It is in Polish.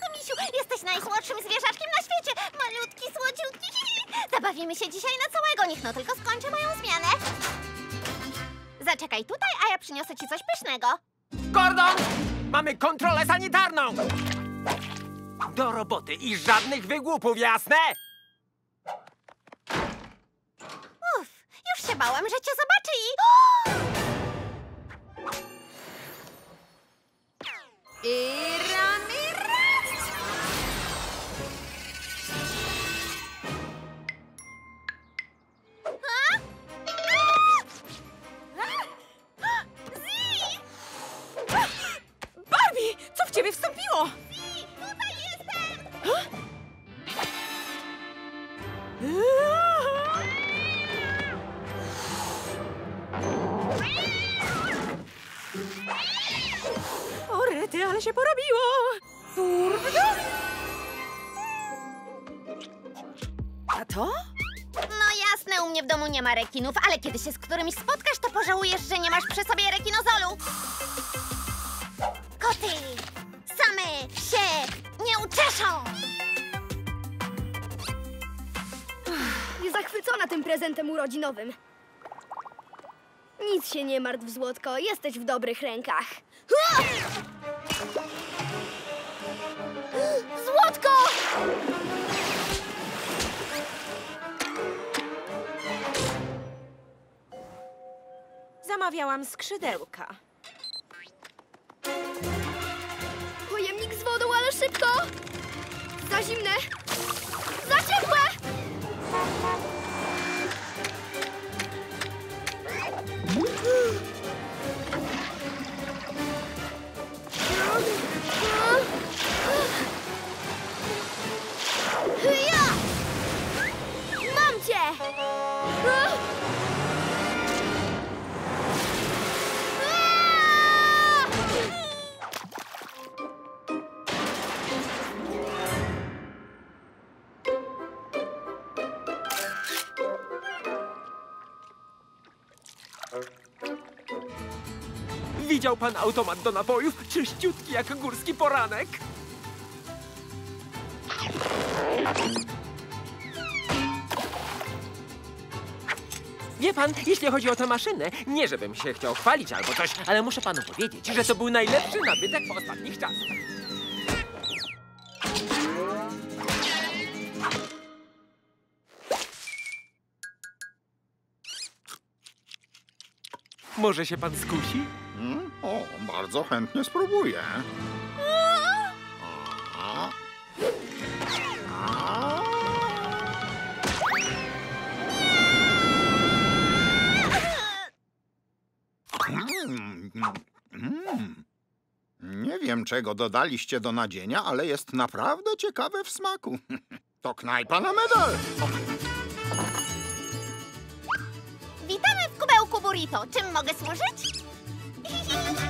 Chomisiu, jesteś najsłodszym na świecie! Malutki, słodziutki! Zabawimy się dzisiaj na całego, niech no tylko skończę moją zmianę. Zaczekaj tutaj, a ja przyniosę ci coś pysznego. Gordon! Mamy kontrolę sanitarną! Do roboty i żadnych wygłupów, jasne? przejebałam, że cię się porobiło. Kurde. A to? No jasne, u mnie w domu nie ma rekinów, ale kiedy się z którymś spotkasz, to pożałujesz, że nie masz przy sobie rekinozolu. Koty same się nie uczeszą! Zachwycona tym prezentem urodzinowym. Nic się nie martw, Złotko. Jesteś w dobrych rękach. Złotko! Zamawiałam skrzydełka. Pojemnik z wodą, ale szybko! Za zimne! Widział pan automat do napojów? Czyściutki jak górski poranek. Wie pan, jeśli chodzi o tę maszynę, nie żebym się chciał chwalić albo coś, ale muszę panu powiedzieć, że to był najlepszy nabytek w ostatnich czasach. Może się pan skusi? O, bardzo chętnie spróbuję. Nie wiem, czego dodaliście do nadzienia, ale jest naprawdę ciekawe w smaku. To knajpa na medal. Witamy w kubełku burrito. Czym mogę służyć? Thank you.